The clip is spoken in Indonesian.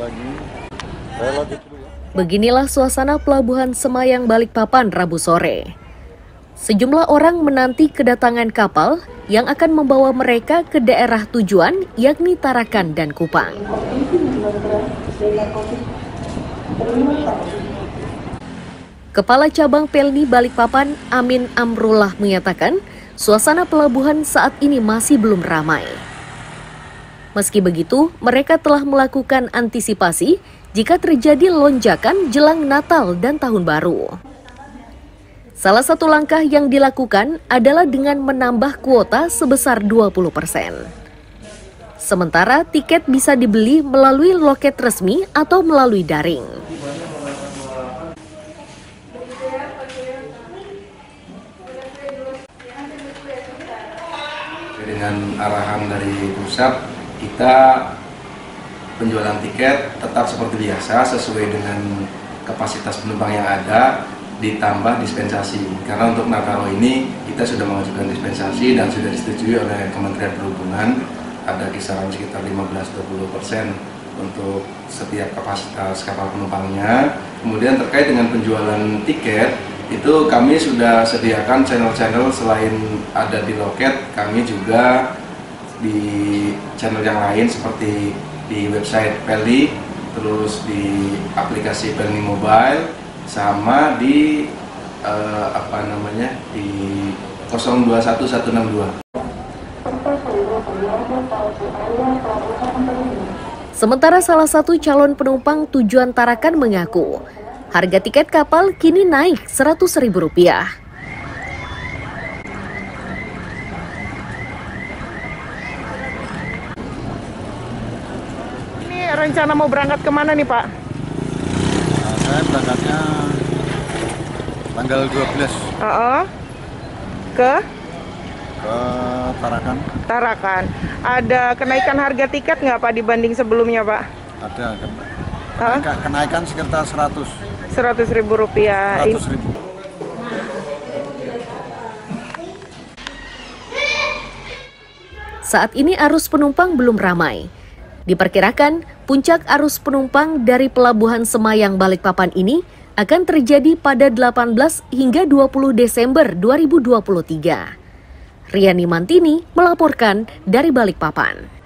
lagi. Ya. Beginilah suasana pelabuhan Semayang Balikpapan Rabu sore. Sejumlah orang menanti kedatangan kapal yang akan membawa mereka ke daerah tujuan yakni Tarakan dan Kupang. Kepala Cabang Pelni Balikpapan Amin Amrullah menyatakan, suasana pelabuhan saat ini masih belum ramai. Meski begitu, mereka telah melakukan antisipasi jika terjadi lonjakan jelang Natal dan Tahun Baru. Salah satu langkah yang dilakukan adalah dengan menambah kuota sebesar 20 persen. Sementara tiket bisa dibeli melalui loket resmi atau melalui daring. dengan arahan dari pusat kita penjualan tiket tetap seperti biasa sesuai dengan kapasitas penumpang yang ada ditambah dispensasi. Karena untuk Nataro ini kita sudah mengajukan dispensasi dan sudah disetujui oleh Kementerian Perhubungan. Ada kisaran sekitar 15-20 persen untuk setiap kapasitas kapal penumpangnya. Kemudian terkait dengan penjualan tiket itu kami sudah sediakan channel-channel selain ada di loket. Kami juga di channel yang lain seperti di website Peli terus di aplikasi Peli Mobile sama di eh, apa namanya di 021162 Sementara salah satu calon penumpang tujuan Tarakan mengaku, harga tiket kapal kini naik Rp100.000. rencana mau berangkat ke mana nih Pak? Nah, saya berangkatnya tanggal 12 Uh Ke ke Tarakan. Tarakan. Ada kenaikan harga tiket nggak Pak dibanding sebelumnya Pak? Ada ken- Hah? kenaikan, kenaikan sekitar 100 Seratus ribu rupiah. 100 ribu. Saat ini arus penumpang belum ramai. Diperkirakan puncak arus penumpang dari Pelabuhan Semayang Balikpapan ini akan terjadi pada 18 hingga 20 Desember 2023. Riani Mantini melaporkan dari Balikpapan.